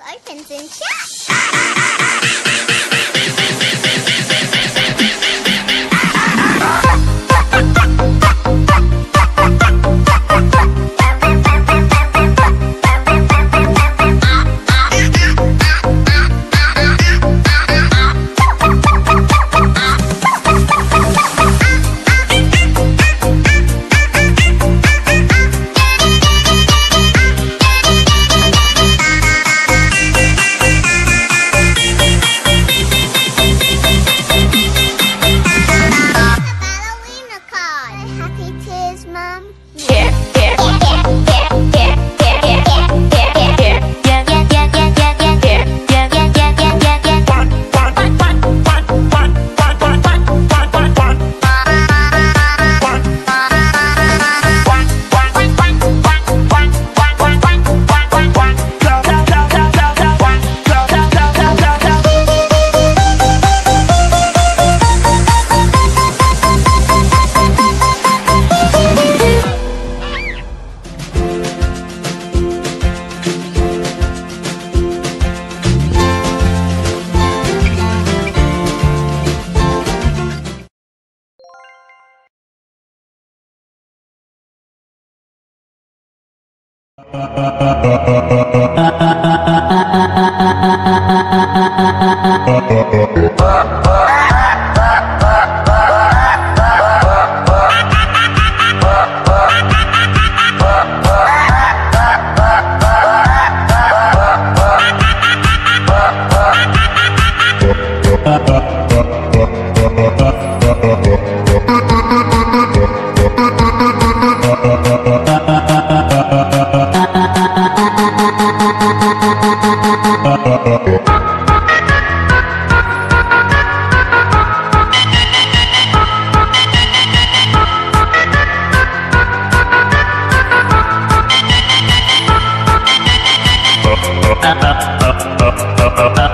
opens in chat. Yeah. Ba Ha ha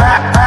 ha!